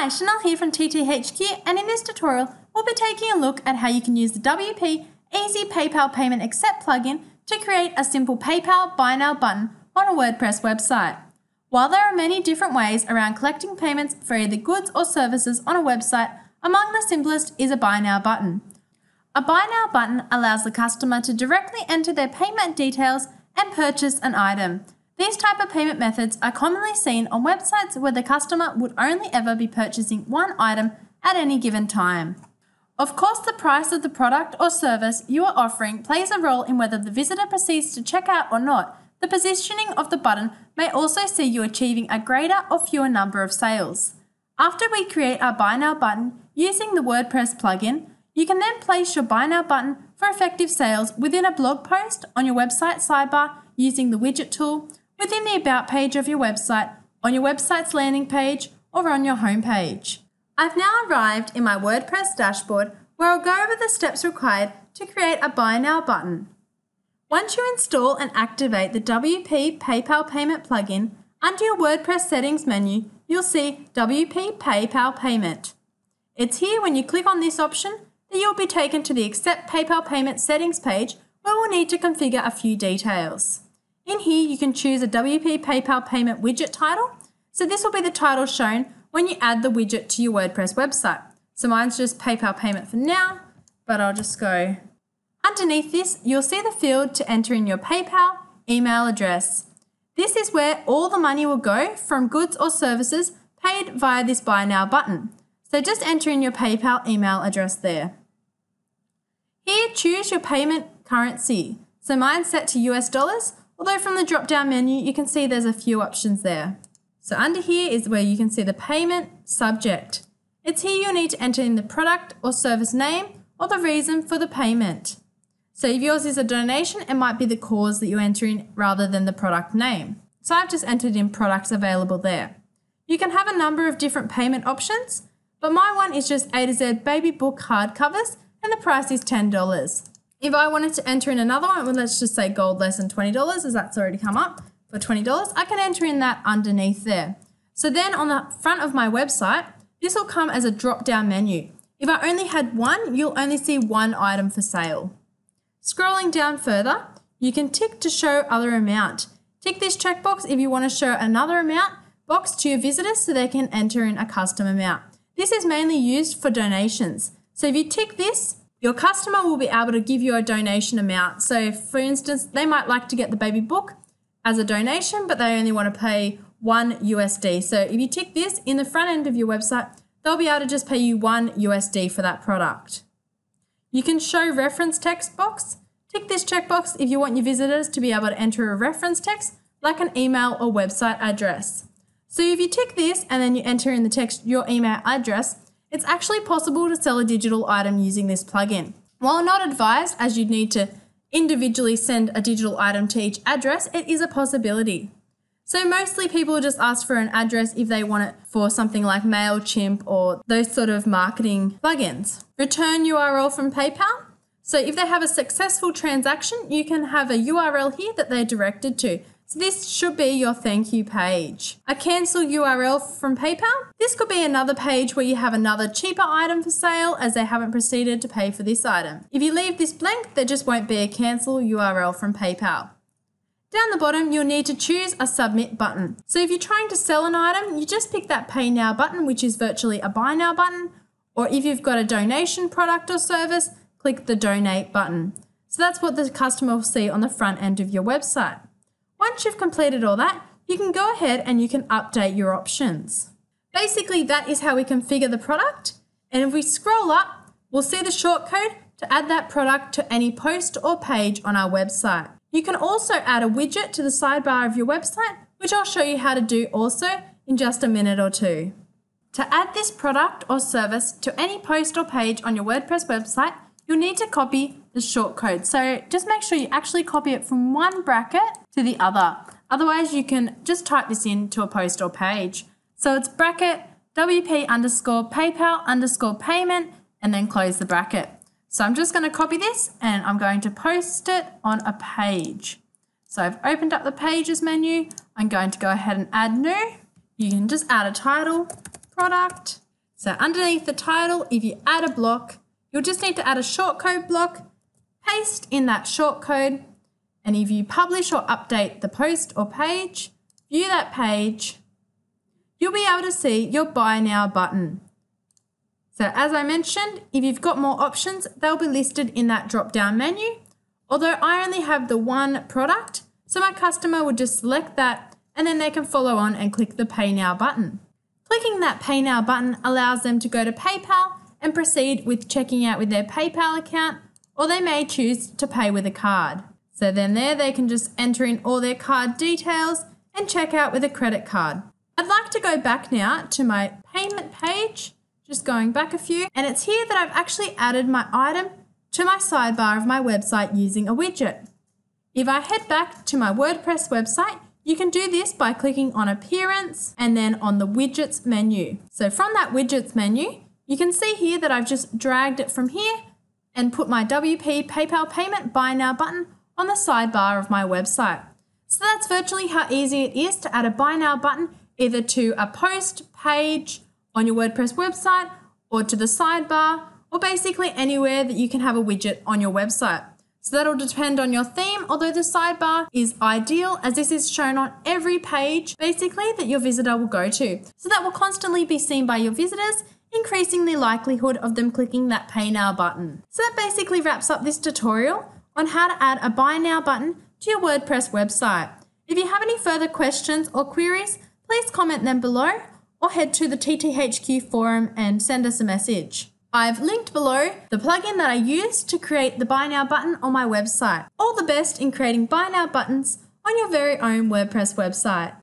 Hi, Chanel here from TTHQ and in this tutorial we'll be taking a look at how you can use the WP Easy PayPal Payment Accept plugin to create a simple PayPal Buy Now button on a WordPress website. While there are many different ways around collecting payments for either goods or services on a website, among the simplest is a Buy Now button. A Buy Now button allows the customer to directly enter their payment details and purchase an item. These type of payment methods are commonly seen on websites where the customer would only ever be purchasing one item at any given time. Of course, the price of the product or service you are offering plays a role in whether the visitor proceeds to check out or not. The positioning of the button may also see you achieving a greater or fewer number of sales. After we create our Buy Now button using the WordPress plugin, you can then place your Buy Now button for effective sales within a blog post on your website sidebar using the widget tool within the About page of your website, on your website's landing page, or on your homepage. I've now arrived in my WordPress dashboard where I'll go over the steps required to create a Buy Now button. Once you install and activate the WP PayPal Payment plugin, under your WordPress settings menu, you'll see WP PayPal Payment. It's here when you click on this option that you'll be taken to the Accept PayPal Payment settings page where we'll need to configure a few details. In here, you can choose a WP PayPal payment widget title. So this will be the title shown when you add the widget to your WordPress website. So mine's just PayPal payment for now, but I'll just go. Underneath this, you'll see the field to enter in your PayPal email address. This is where all the money will go from goods or services paid via this Buy Now button. So just enter in your PayPal email address there. Here, choose your payment currency. So mine's set to US dollars, Although from the drop down menu, you can see there's a few options there. So under here is where you can see the payment subject. It's here you'll need to enter in the product or service name or the reason for the payment. So if yours is a donation, it might be the cause that you enter in rather than the product name. So I've just entered in products available there. You can have a number of different payment options, but my one is just A to Z baby book hardcovers and the price is $10. If I wanted to enter in another one, well, let's just say gold less than $20, as that's already come up for $20, I can enter in that underneath there. So then on the front of my website, this will come as a drop down menu. If I only had one, you'll only see one item for sale. Scrolling down further, you can tick to show other amount. Tick this checkbox if you want to show another amount box to your visitors so they can enter in a custom amount. This is mainly used for donations. So if you tick this, your customer will be able to give you a donation amount. So, for instance, they might like to get the baby book as a donation, but they only want to pay one USD. So, if you tick this in the front end of your website, they'll be able to just pay you one USD for that product. You can show reference text box. Tick this checkbox if you want your visitors to be able to enter a reference text like an email or website address. So if you tick this and then you enter in the text your email address, it's actually possible to sell a digital item using this plugin. While not advised, as you'd need to individually send a digital item to each address, it is a possibility. So mostly people just ask for an address if they want it for something like MailChimp or those sort of marketing plugins. Return URL from PayPal. So if they have a successful transaction, you can have a URL here that they're directed to. So this should be your thank you page. A cancel URL from PayPal. This could be another page where you have another cheaper item for sale as they haven't proceeded to pay for this item. If you leave this blank, there just won't be a cancel URL from PayPal. Down the bottom, you'll need to choose a submit button. So if you're trying to sell an item, you just pick that pay now button, which is virtually a buy now button. Or if you've got a donation product or service, click the donate button. So that's what the customer will see on the front end of your website. Once you've completed all that, you can go ahead and you can update your options. Basically, that is how we configure the product. And if we scroll up, we'll see the shortcode to add that product to any post or page on our website. You can also add a widget to the sidebar of your website, which I'll show you how to do also in just a minute or two. To add this product or service to any post or page on your WordPress website, you'll need to copy the shortcode. So just make sure you actually copy it from one bracket to the other. Otherwise, you can just type this into a post or page. So it's bracket WP underscore PayPal underscore payment and then close the bracket. So I'm just going to copy this and I'm going to post it on a page. So I've opened up the pages menu. I'm going to go ahead and add new. You can just add a title, product, So underneath the title, if you add a block, you'll just need to add a shortcode block, paste in that shortcode, and if you publish or update the post or page, view that page, you'll be able to see your Buy Now button. So as I mentioned, if you've got more options, they'll be listed in that drop down menu. Although I only have the one product, so my customer would just select that and then they can follow on and click the Pay Now button. Clicking that Pay Now button allows them to go to PayPal and proceed with checking out with their PayPal account, or they may choose to pay with a card. So then there they can just enter in all their card details and check out with a credit card. I'd like to go back now to my payment page just going back a few, and it's here that I've actually added my item to my sidebar of my website using a widget. If I head back to my WordPress website, you can do this by clicking on Appearance and then on the Widgets menu. So from that Widgets menu, you can see here that I've just dragged it from here and put my WP PayPal payment buy now button on the sidebar of my website. So that's virtually how easy it is to add a buy now button either to a post, page, on your WordPress website or to the sidebar or basically anywhere that you can have a widget on your website. So that'll depend on your theme, although the sidebar is ideal as this is shown on every page basically that your visitor will go to. So that will constantly be seen by your visitors, increasing the likelihood of them clicking that pay now button. So that basically wraps up this tutorial on how to add a buy now button to your WordPress website. If you have any further questions or queries, please comment them below or head to the TTHQ forum and send us a message. I've linked below the plugin that I used to create the Buy Now button on my website. All the best in creating Buy Now buttons on your very own WordPress website.